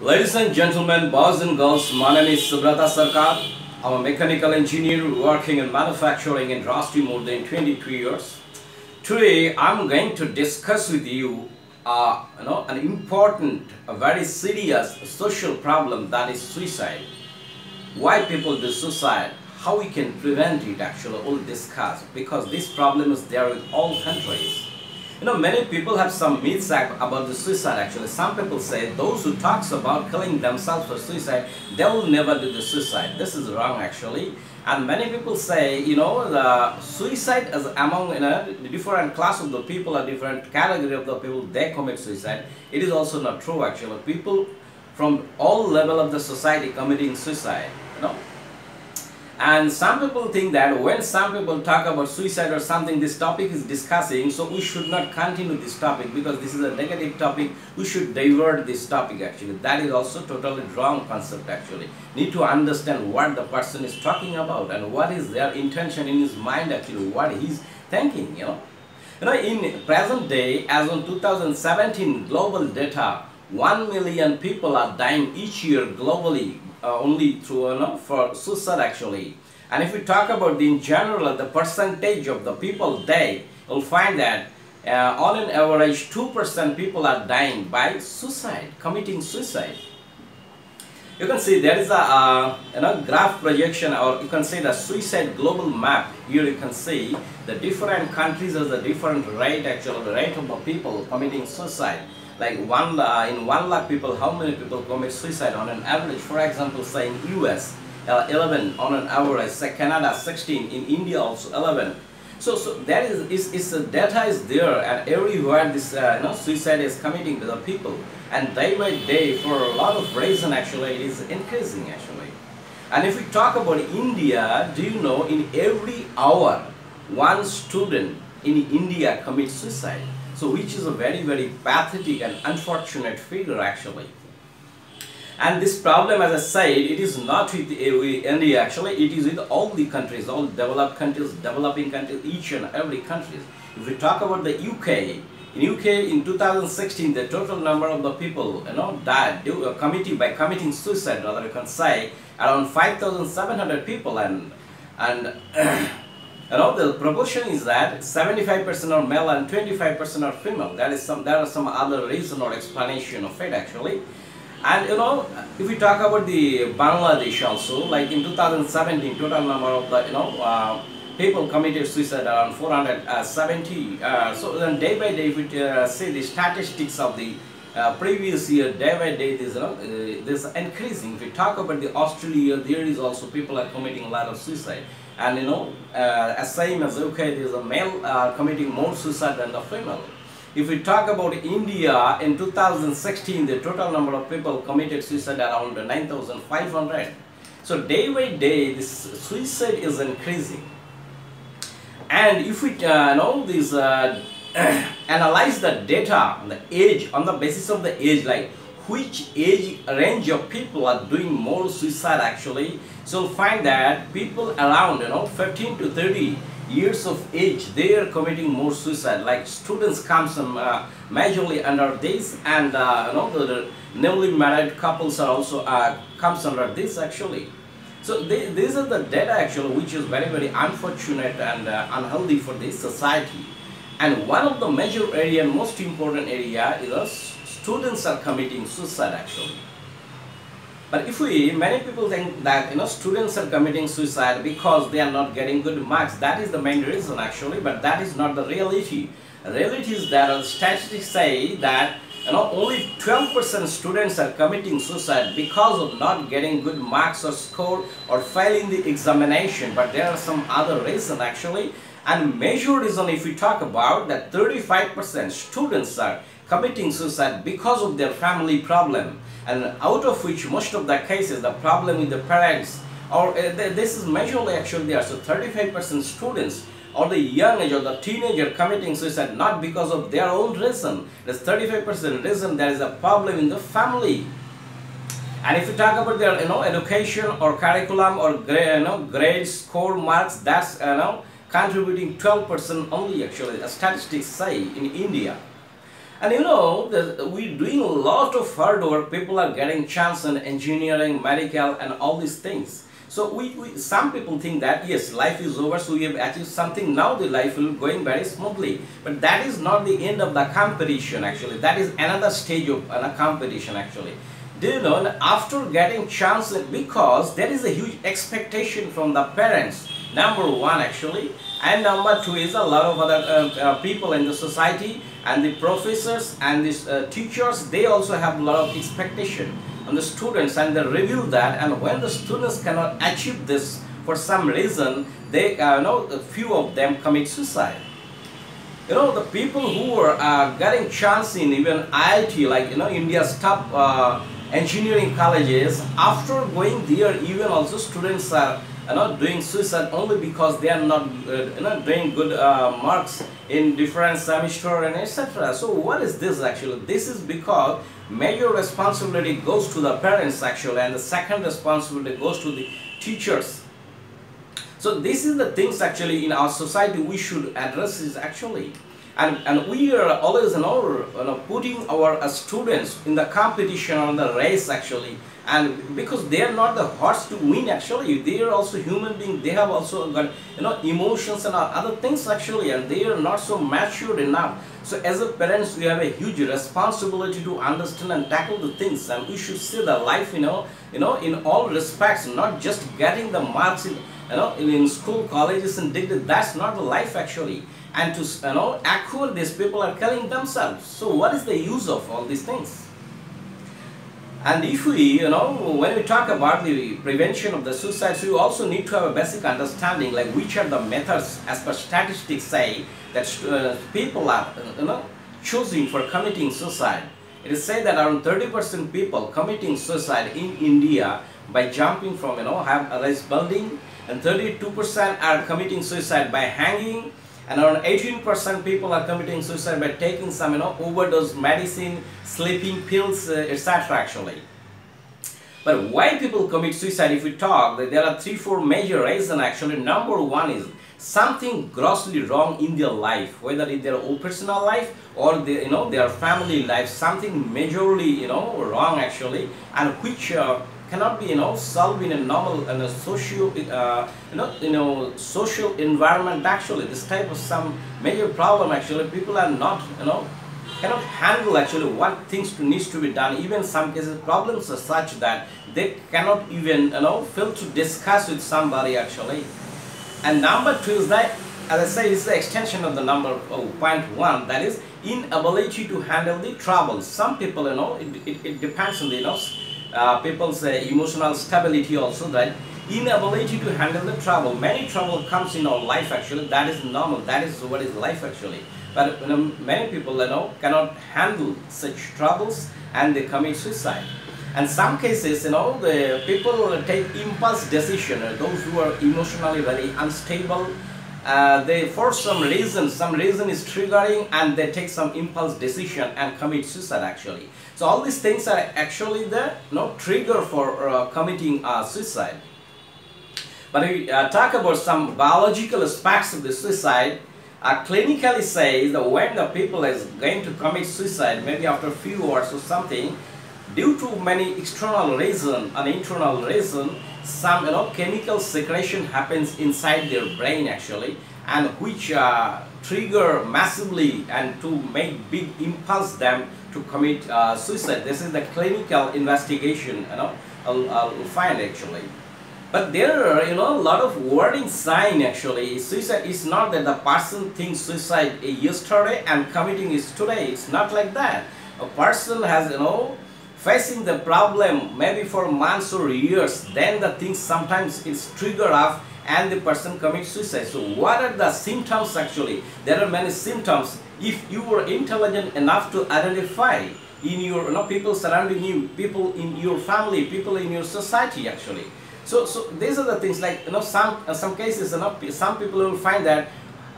Ladies and gentlemen, boys and girls, my name is Subrata Sarker. I'm a mechanical engineer working in manufacturing industry more than 22 years. Today, I'm going to discuss with you, uh, you know, an important, a very serious social problem that is suicide. Why people do suicide, how we can prevent it actually, all discuss because this problem is there in all countries. You know, many people have some myths about the suicide actually. Some people say those who talks about killing themselves for suicide, they will never do the suicide. This is wrong actually. And many people say, you know, the suicide is among you know, different class of the people, a different category of the people, they commit suicide. It is also not true actually. People from all level of the society committing suicide, you know. And some people think that when some people talk about suicide or something, this topic is discussing, so we should not continue this topic because this is a negative topic. We should divert this topic actually. That is also totally wrong concept actually. Need to understand what the person is talking about and what is their intention in his mind actually, what he's thinking, you know. You know, in present day, as on 2017 global data, 1 million people are dying each year globally uh, only through you know, for suicide actually. And if we talk about in general the percentage of the people die, you'll find that uh, on an average 2% people are dying by suicide, committing suicide. You can see there is a you know, graph projection or you can say the suicide global map. Here you can see the different countries has a different rate actually, the rate of the people committing suicide like one uh, in one lakh people, how many people commit suicide on an average? For example, say in US, uh, 11 on an average, say Canada 16, in India also 11. So, so that is, is, is the data is there and everywhere this uh, you know, suicide is committing to the people. And day by day, for a lot of reason actually, it is increasing actually. And if we talk about India, do you know in every hour, one student in India commits suicide. So which is a very, very pathetic and unfortunate figure actually. And this problem, as I said, it is not with India actually, it is with all the countries, all developed countries, developing countries, each and every country. If we talk about the UK, in UK in 2016, the total number of the people, you know, died due, uh, committing by committing suicide, rather you can say, around 5,700 people, and and you know the proportion is that 75% are male and 25% are female. That is some there are some other reason or explanation of it actually. And you know if we talk about the bangladesh also like in 2017 total number of the you know uh, people committed suicide around 470 uh, so then day by day if we uh, see the statistics of the uh, previous year day by day this uh, this increasing if we talk about the australia there is also people are committing a lot of suicide and you know, uh, as same as UK, there is a male uh, committing more suicide than the female. If we talk about India, in 2016, the total number of people committed suicide around 9,500. So day by day, this suicide is increasing. And if we uh, know this, uh, analyze the data on the age, on the basis of the age, like which age range of people are doing more suicide actually. So find that people around, you know, 15 to 30 years of age, they are committing more suicide. Like students comes from, uh, majorly under this and, uh, you know, the, the, newly married couples are also, uh, comes under this actually. So these are the data actually which is very, very unfortunate and uh, unhealthy for this society. And one of the major area, and most important area is students are committing suicide actually. But if we, many people think that, you know, students are committing suicide because they are not getting good marks. That is the main reason actually, but that is not the reality. Reality is that statistics say that, you know, only 12% students are committing suicide because of not getting good marks or score or failing the examination. But there are some other reason actually. And major reason if we talk about that 35% students are committing suicide because of their family problem and out of which most of the cases the problem with the parents or uh, this is majorly actually there so 35% students or the young age or the teenager committing suicide not because of their own reason there's 35% reason there is a problem in the family and if you talk about their you know education or curriculum or grade, you know grades score marks that's you know contributing 12% only actually statistics say in India And you know, the, we're doing a lot of hard work. People are getting chance in engineering, medical, and all these things. So we, we, some people think that yes, life is over, so we have achieved something. Now the life will going very smoothly. But that is not the end of the competition. Actually, that is another stage of a competition. Actually, do you know? After getting chance, because there is a huge expectation from the parents. Number one, actually, and number two is a lot of other uh, uh, people in the society and the professors and the uh, teachers. They also have a lot of expectation on the students and they review that and when the students cannot achieve this for some reason they uh, know a few of them commit suicide you know the people who are uh, getting chance in even IIT like you know India's top uh, engineering colleges after going there even also students are know, doing suicide only because they are not uh, doing good uh, marks in different semester and etc. So what is this actually? This is because major responsibility goes to the parents actually and the second responsibility goes to the teachers. So this is the things actually in our society we should address is actually and, and we are always you know, you know, putting our uh, students in the competition on the race actually. And because they are not the horse to win actually they are also human beings they have also got you know emotions and other things actually and they are not so matured enough. So as a parents we have a huge responsibility to understand and tackle the things. And we should see the life you know you know in all respects not just getting the marks in you know in, school colleges and degree. That's not the life actually and to you know acquire these people are killing themselves so what is the use of all these things and if we, you know, when we talk about the prevention of the suicides, we also need to have a basic understanding like which are the methods as per statistics say that uh, people are, you know, choosing for committing suicide. It is said that around 30% people committing suicide in India by jumping from, you know, have a rise building and 32% are committing suicide by hanging and around 18% people are committing suicide by taking some you know overdose medicine sleeping pills uh, etc actually. But why people commit suicide? If we talk there are three four major reasons actually. Number one is something grossly wrong in their life whether in their own personal life or their, you know their family life something majorly you know wrong actually and which uh, cannot be you know solved in a normal and a social uh, you know you know social environment actually. This type of some major problem actually people are not you know cannot handle actually what things to, needs to be done. Even some cases problems are such that they cannot even you know feel to discuss with somebody actually and number two is that as I say is the extension of the number oh, point one that is inability to handle the troubles some people you know it, it, it depends on the you know uh, people's uh, emotional stability also that inability to handle the trouble. Many trouble comes in our life actually. That is normal. That is what is life actually. But you know, many people you know cannot handle such troubles and they commit suicide. And some cases, you know, the people take impulse decision. Those who are emotionally very unstable, uh, they for some reason, some reason is triggering, and they take some impulse decision and commit suicide actually. So all these things are actually the you know, trigger for uh, committing uh, suicide. But we uh, talk about some biological aspects of the suicide, uh, clinically says that when the people is going to commit suicide, maybe after a few hours or something, due to many external reason and internal reason, some you know chemical secretion happens inside their brain actually, and which uh, trigger massively and to make big impulse them to commit uh, suicide. This is the clinical investigation, you know, I'll, I'll find actually. But there are, you know, a lot of warning sign actually. Suicide is not that the person thinks suicide yesterday and committing is today. It's not like that. A person has, you know, facing the problem maybe for months or years, then the thing sometimes it's trigger off and the person commits suicide. So what are the symptoms actually? There are many symptoms if you were intelligent enough to identify in your you know, people surrounding you, people in your family, people in your society actually. So, so these are the things like you know some uh, some cases you know some people will find that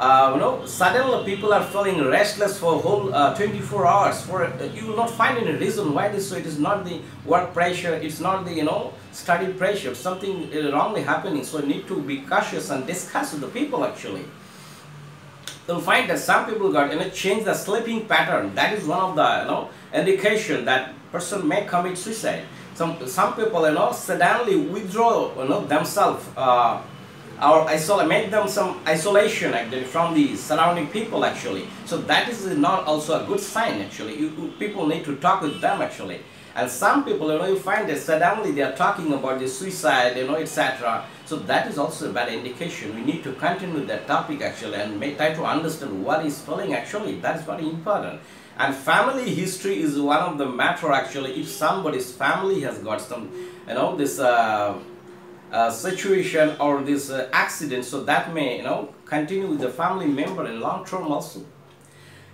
uh, you know suddenly people are feeling restless for whole uh, 24 hours. For uh, you will not find any reason why this. So it is not the work pressure. It's not the you know study pressure. Something wrongly happening. So you need to be cautious and discuss with the people actually. you'll find that some people got you know change the sleeping pattern. That is one of the you know indication that person may commit suicide. Some some people you know suddenly withdraw you know themselves. Or isolate, make them some isolation actually from the surrounding people actually. So that is not also a good sign actually. You, you, people need to talk with them actually. And some people, you know, you find that suddenly they are talking about the suicide, you know, etc. So that is also a bad indication. We need to continue that topic actually and may try to understand what is feeling actually. That is very important. And family history is one of the matter actually. If somebody's family has got some, you know, this uh, uh, situation or this uh, accident, so that may, you know, continue with the family member in long term also.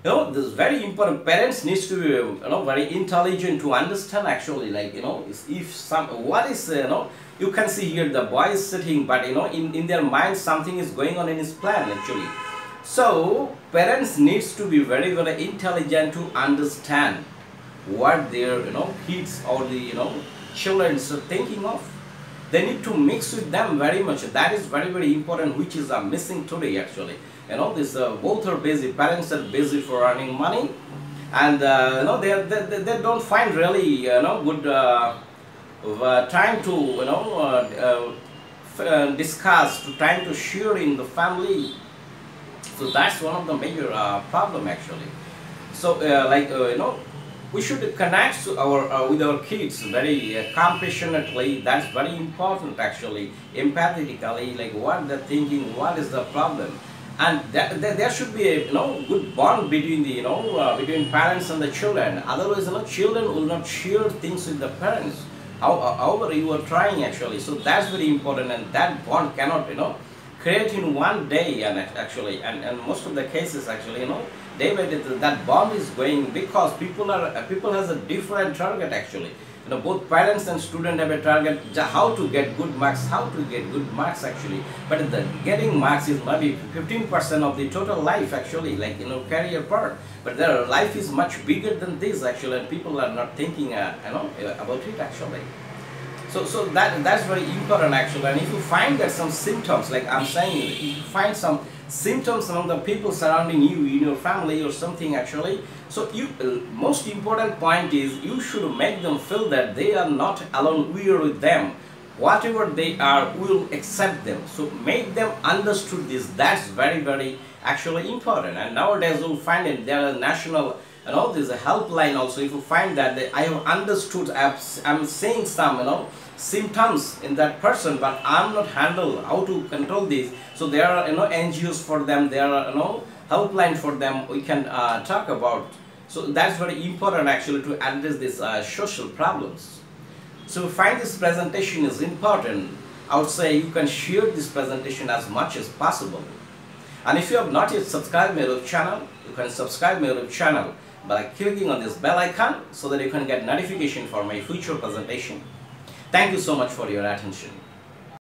You know this is very important. Parents needs to be you know very intelligent to understand actually like you know if some what is you know you can see here the boy is sitting but you know in in their mind something is going on in his plan actually. So parents needs to be very very intelligent to understand what their you know kids or the you know children are thinking of they need to mix with them very much. That is very very important which is uh, missing today actually. You know this uh, both are busy parents are busy for earning money and uh, you know they, they, they don't find really you know good uh, uh time to you know uh, uh, discuss to trying to share in the family. So that's one of the major problem actually. So like you know we should connect to our uh, with our kids very uh, compassionately. That's very important actually. Empathetically like what they're thinking what is the problem? And that, that, there should be a you know good bond between the you know uh, between parents and the children. Otherwise you know children will not share things with the parents. How, uh, however you are trying actually. So that's very important and that bond cannot you know create in one day and actually and, and most of the cases actually you know day that bomb is going because people are people has a different target actually. You know both parents and student have a target how to get good marks how to get good marks actually. But the getting marks is maybe 15 percent of the total life actually like you know career part. But their life is much bigger than this actually and people are not thinking uh, you know uh, about it actually. So so that that's very important actually. And if you find that some symptoms like i'm saying if you find some symptoms among the people surrounding you in your family or something actually. So you uh, most important point is you should make them feel that they are not alone we are with them. Whatever they are we will accept them. So make them understood this. That's very very actually important. And nowadays you'll find it there are national you know there's a helpline also. If you find that they, i have understood i'm saying some you know symptoms in that person but i'm not handle how to control this. So there are you know ngos for them there are you know helpline for them we can uh, talk about. So that's very important actually to address these uh, social problems. So find this presentation is important. I would say you can share this presentation as much as possible. And if you have not yet subscribed my YouTube channel you can subscribe my YouTube channel by clicking on this bell icon so that you can get notification for my future presentation Thank you so much for your attention.